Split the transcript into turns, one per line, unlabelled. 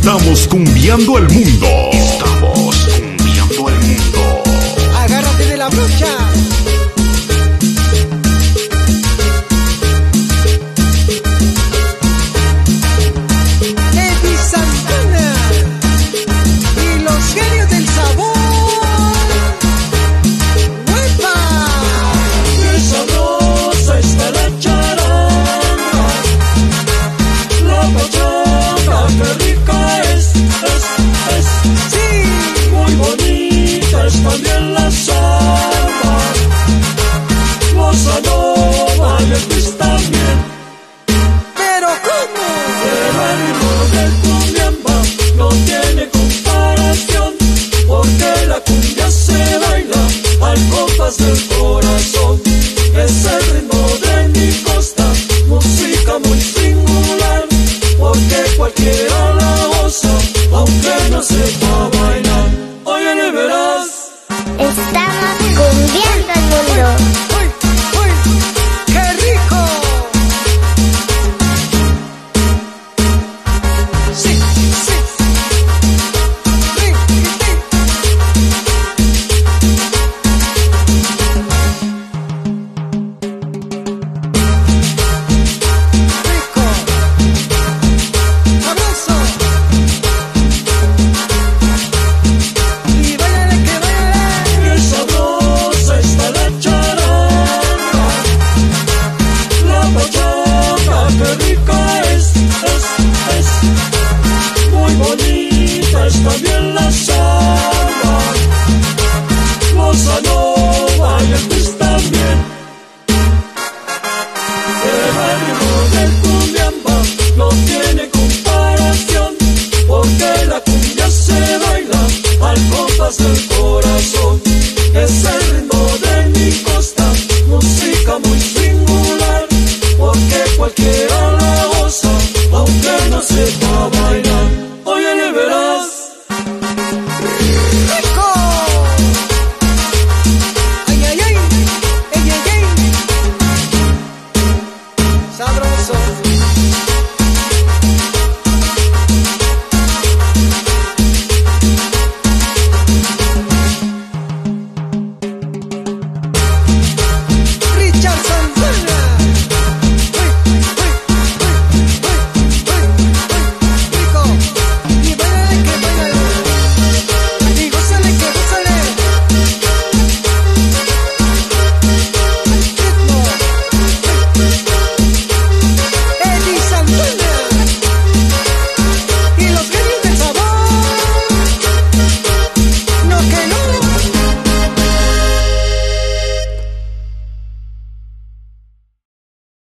Estamos cumbiando el mundo.